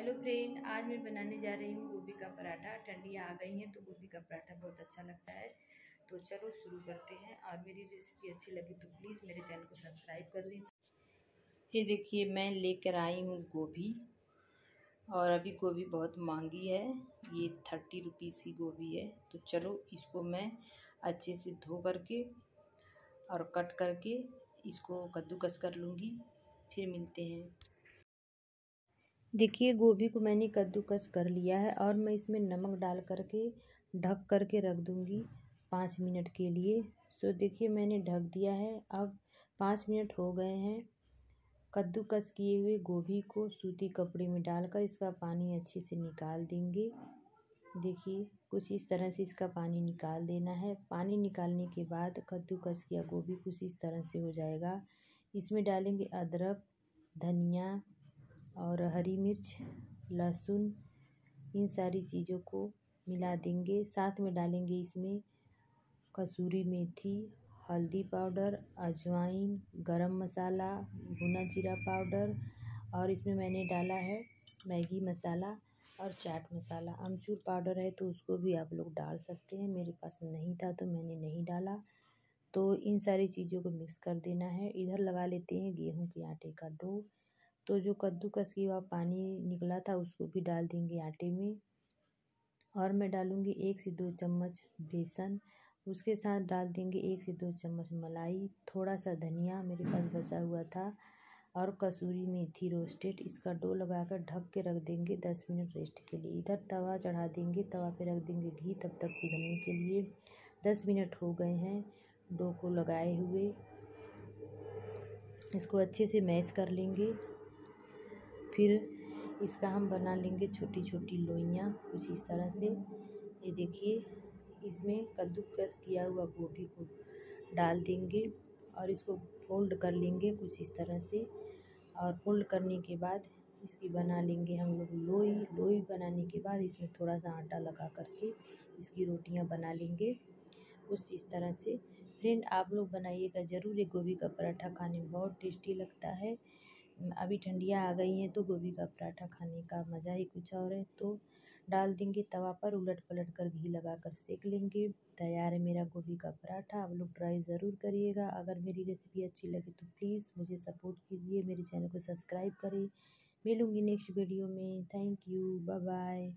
Hello friend, आज मैं बनाने जा रही हूँ गोभी का पराठा। ठंडियाँ आ गई हैं तो गोभी का पराठा बहुत अच्छा लगता है। तो चलो शुरू करते हैं। और मेरी रेसिपी अच्छी लगी तो प्लीज़ मेरे चैनल को सब्सक्राइब कर दें ये देखिए, मैं लेकर आई हूँ गोभी। और अभी गोभी बहुत महँगी है। ये थर्टी रुपीज़ की गोभी है। तो चलो इसको मैं अच्छे से धो करके और कट करके इसको कद्दूकस कर लूँगी। फिर मिलते हैं। देखिए, गोभी को मैंने कद्दूकस कर लिया है और मैं इसमें नमक डाल करके, ढक करके रख दूँगी पाँच मिनट के लिए। सो, देखिए, मैंने ढक दिया है। अब पाँच मिनट हो गए हैं कद्दूकस किए हुए गोभी को सूती कपड़े में डालकर इसका पानी अच्छे से निकाल देंगे। देखिए, कुछ इस तरह से इसका पानी निकाल देना है। पानी निकालने के बाद कद्दूकस किया गोभी कुछ इस तरह से हो जाएगा। इसमें डालेंगे अदरक, धनिया और हरी मिर्च, लहसुन, इन सारी चीज़ों को मिला देंगे। साथ में डालेंगे इसमें कसूरी मेथी, हल्दी पाउडर, अजवाइन, गरम मसाला, भुना जीरा पाउडर और इसमें मैंने डाला है मैगी मसाला और चाट मसाला। अमचूर पाउडर है तो उसको भी आप लोग डाल सकते हैं। मेरे पास नहीं था तो मैंने नहीं डाला। तो इन सारी चीज़ों को मिक्स कर देना है। इधर लगा लेते हैं गेहूँ के आटे का डो। तो जो कद्दूकस की हुआ पानी निकला था, उसको भी डाल देंगे आटे में। और मैं डालूँगी एक से दो चम्मच बेसन। उसके साथ डाल देंगे एक से दो चम्मच मलाई थोड़ा सा धनिया मेरे पास बचा हुआ था। और कसूरी मेथी रोस्टेड, इसका डो लगाकर ढक के रख देंगे दस मिनट रेस्ट के लिए। इधर तवा चढ़ा देंगे, तवा पे रख देंगे घी, तब तक पिघलने के लिए। दस मिनट हो गए हैं डो को लगाए हुए। इसको अच्छे से मैश कर लेंगे। फिर इसका हम बना लेंगे छोटी छोटी लोइयाँ कुछ इस तरह से। ये देखिए, इसमें कद्दूकस किया हुआ गोभी को डाल देंगे और इसको फोल्ड कर लेंगे कुछ इस तरह से। और फोल्ड करने के बाद इसकी बना लेंगे हम लोग लोई। लोई बनाने के बाद इसमें थोड़ा सा आटा लगा करके इसकी रोटियाँ बना लेंगे कुछ इस तरह से। फ्रेंड, आप लोग बनाइएगा ज़रूर। ये गोभी का पराठा खाने में बहुत टेस्टी लगता है। अभी ठंडियाँ आ गई हैं तो गोभी का पराठा खाने का मज़ा ही कुछ और है। तो डाल देंगे तवा पर उलट पलट कर घी लगा कर सेक लेंगे। तैयार है मेरा गोभी का पराठा, आप लोग ट्राई ज़रूर करिएगा। अगर मेरी रेसिपी अच्छी लगे तो प्लीज़ मुझे सपोर्ट कीजिए, मेरे चैनल को सब्सक्राइब करें। मिलूँगी नेक्स्ट वीडियो में। Thank you bye bye